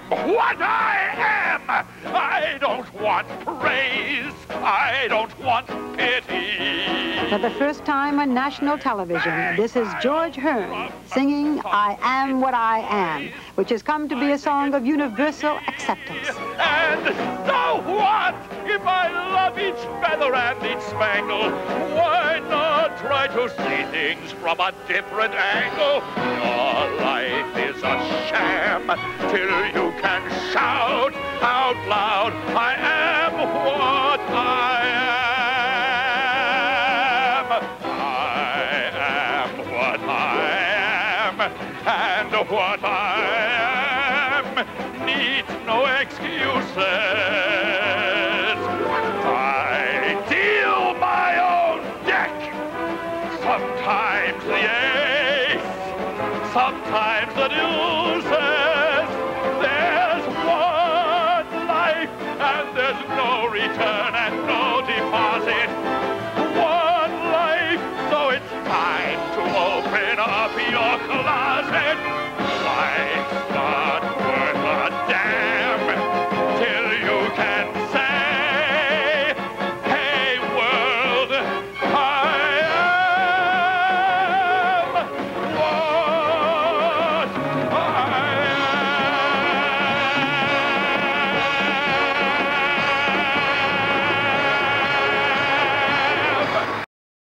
what I am. I don't want praise. I don't want pity. For the first time on national television, this is George Hearn singing I Am What I Am, which has come to be a song of universal acceptance. And so what if I love each feather and each spangle? Why not try to see things from a different angle? Till you can shout out loud, I am what I am. I am what I am, and what I am needs no excuses. I deal my own deck. Sometimes the ace, sometimes the deuces. there's no return and no deposit. One life, so it's time to open up your closet.